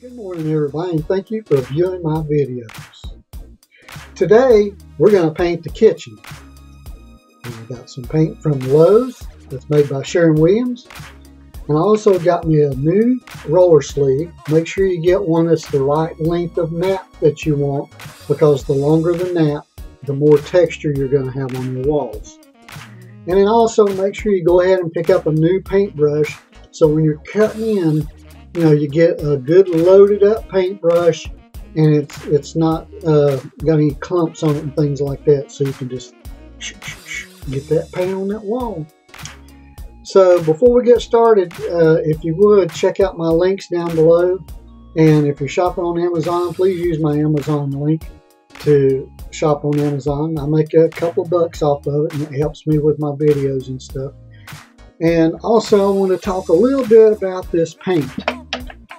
good morning everybody and thank you for viewing my videos. Today we're going to paint the kitchen. I got some paint from Lowe's that's made by Sherwin-Williams. And I also got me a new roller sleeve. Make sure you get one that's the right length of nap that you want because the longer the nap, the more texture you're going to have on your walls. And then also make sure you go ahead and pick up a new paintbrush so when you're cutting in you know, you get a good loaded up paintbrush and it's it's not uh, got any clumps on it and things like that. So you can just get that paint on that wall. So before we get started, uh, if you would, check out my links down below. And if you're shopping on Amazon, please use my Amazon link to shop on Amazon. I make a couple bucks off of it and it helps me with my videos and stuff. And also I want to talk a little bit about this paint.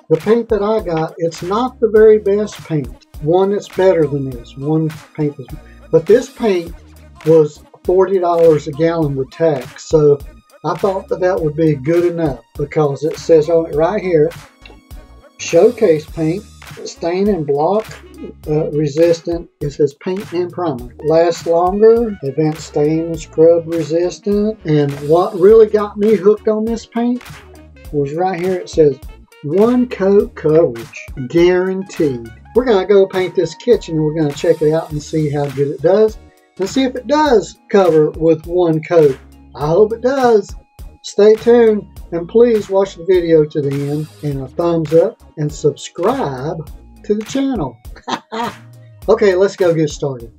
The paint that I got, it's not the very best paint. One that's better than this. One paint is, but this paint was $40 a gallon with tax. So I thought that that would be good enough because it says on it right here, showcase paint, stain and block uh, resistant. It says paint and primer. Lasts longer, advanced stain scrub resistant. And what really got me hooked on this paint was right here. It says one coat coverage, guaranteed. We're going to go paint this kitchen and we're going to check it out and see how good it does and see if it does cover with one coat. I hope it does. Stay tuned and please watch the video to the end and a thumbs up and subscribe to the channel. okay, let's go get started.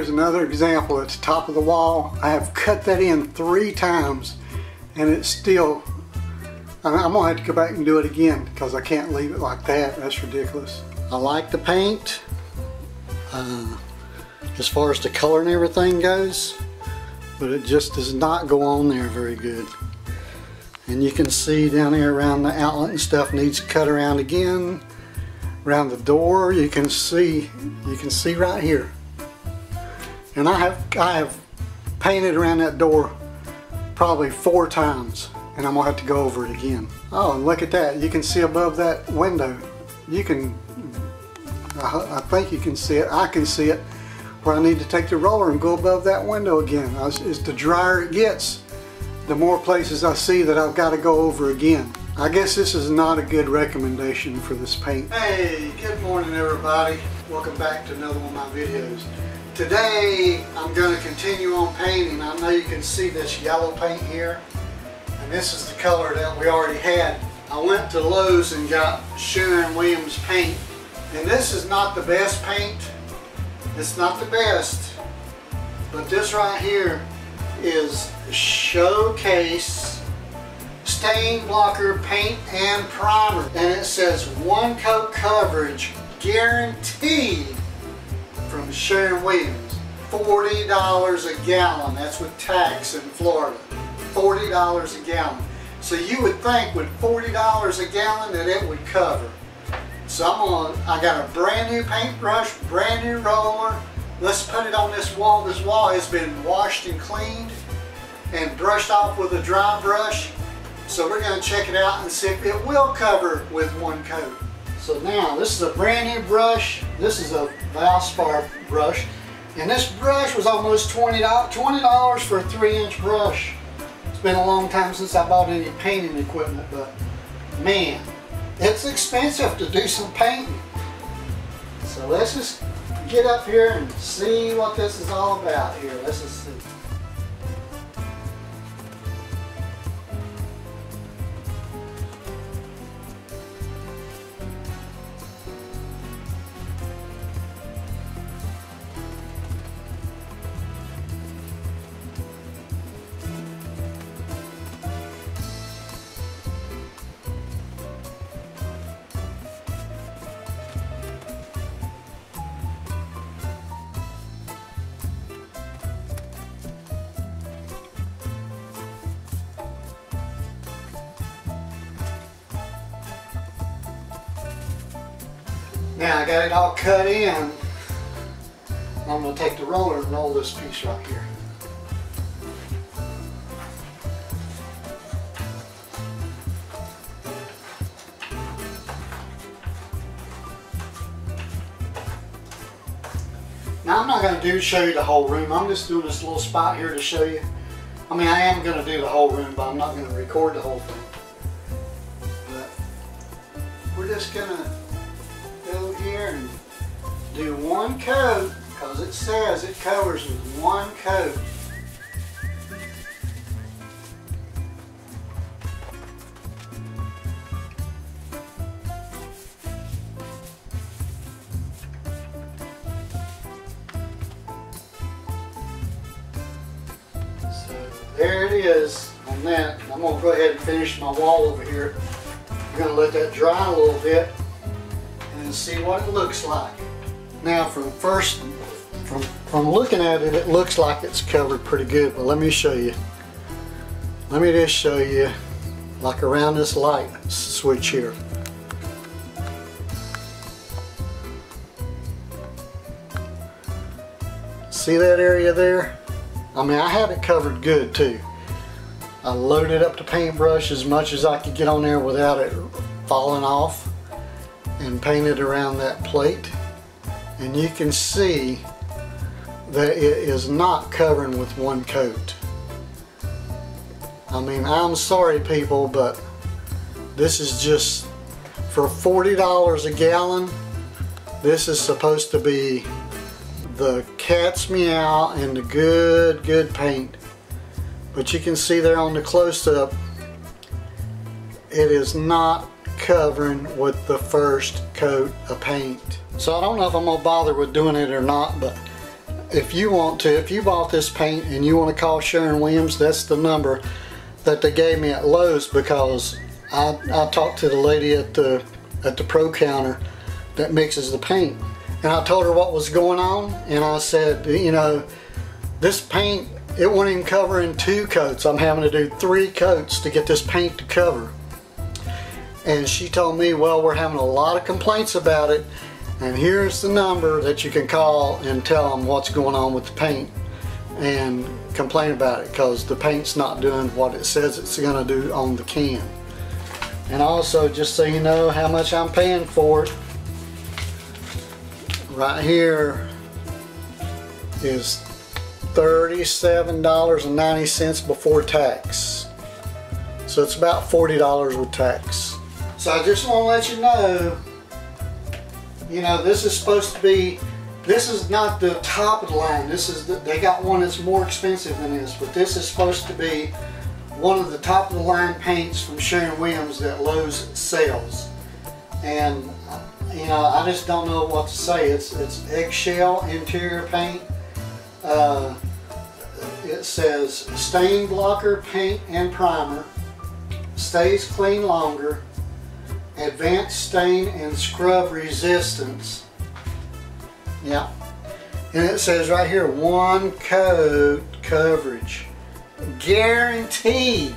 Here's another example. It's top of the wall. I have cut that in three times and it's still, I'm gonna have to go back and do it again because I can't leave it like that. That's ridiculous. I like the paint. Uh, as far as the color and everything goes, but it just does not go on there very good. And you can see down here around the outlet and stuff needs cut around again. Around the door, you can see, you can see right here and I have, I have painted around that door probably four times and I'm gonna have to go over it again. Oh, and look at that. You can see above that window. You can, I, I think you can see it. I can see it where I need to take the roller and go above that window again. As, the drier it gets, the more places I see that I've got to go over again. I guess this is not a good recommendation for this paint. Hey, good morning everybody. Welcome back to another one of my videos. Today I'm going to continue on painting. I know you can see this yellow paint here and this is the color that we already had. I went to Lowe's and got Sherwin-Williams paint and this is not the best paint. It's not the best but this right here is Showcase Stain Blocker Paint and Primer and it says one coat coverage guaranteed from Sherwin-Williams. $40 a gallon. That's with tax in Florida. $40 a gallon. So you would think with $40 a gallon that it would cover. So I'm gonna, I got a brand new paintbrush, brand new roller. Let's put it on this wall. This wall has been washed and cleaned and brushed off with a dry brush. So we're going to check it out and see if it will cover with one coat. So now this is a brand new brush. This is a Valspar brush. And this brush was almost $20, $20 for a three inch brush. It's been a long time since I bought any painting equipment, but man, it's expensive to do some painting. So let's just get up here and see what this is all about here. Let's just see. Now I got it all cut in. I'm going to take the roller and roll this piece right here. Now I'm not going to do show you the whole room. I'm just doing this little spot here to show you. I mean, I am going to do the whole room, but I'm not going to record the whole thing. But we're just going to go here and do one coat because it says it covers with one coat. So there it is on that. I'm going to go ahead and finish my wall over here. I'm going to let that dry a little bit and see what it looks like. Now from first, from, from looking at it, it looks like it's covered pretty good, but let me show you. Let me just show you, like around this light switch here. See that area there? I mean, I have it covered good too. I loaded up the paintbrush as much as I could get on there without it falling off and painted around that plate. And you can see that it is not covering with one coat. I mean, I'm sorry people, but this is just for $40 a gallon. This is supposed to be the cat's meow and the good, good paint. But you can see there on the close-up, it is not covering with the first coat of paint. So I don't know if I'm gonna bother with doing it or not, but if you want to, if you bought this paint and you want to call Sherwin-Williams, that's the number that they gave me at Lowe's because I, I talked to the lady at the at the pro counter that mixes the paint. And I told her what was going on and I said you know this paint it won't even cover in two coats. I'm having to do three coats to get this paint to cover and she told me well we're having a lot of complaints about it and here's the number that you can call and tell them what's going on with the paint and complain about it because the paint's not doing what it says it's going to do on the can and also just so you know how much I'm paying for it right here is $37.90 before tax. So it's about $40 with tax. So I just want to let you know, you know, this is supposed to be, this is not the top of the line. This is, the, they got one that's more expensive than this, but this is supposed to be one of the top of the line paints from Sherwin-Williams that Lowe's sells. And you know, I just don't know what to say. It's it's eggshell interior paint. Uh, it says stain blocker paint and primer. Stays clean longer. Advanced stain and scrub resistance. Yeah. And it says right here, one coat coverage. Guaranteed.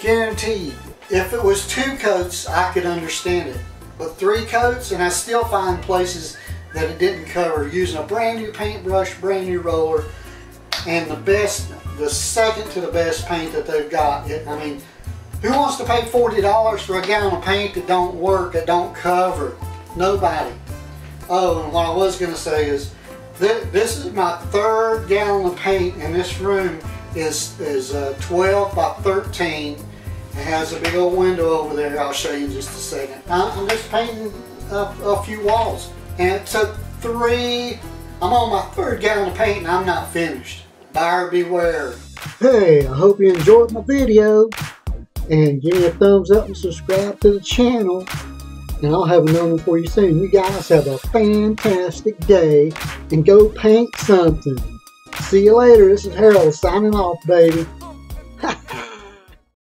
Guaranteed. If it was two coats, I could understand it but three coats and I still find places that it didn't cover using a brand new paintbrush, brand new roller, and the best, the second to the best paint that they've got. It, I mean, who wants to pay $40 for a gallon of paint that don't work, that don't cover? Nobody. Oh, and what I was going to say is, th this is my third gallon of paint and this room is, is uh, 12 by 13 it has a big old window over there. I'll show you in just a second. I'm just painting a few walls. And it took three, I'm on my third gallon of paint and I'm not finished. Buyer beware. Hey, I hope you enjoyed my video. And give me a thumbs up and subscribe to the channel. And I'll have another one for you soon. You guys have a fantastic day and go paint something. See you later. This is Harold signing off, baby.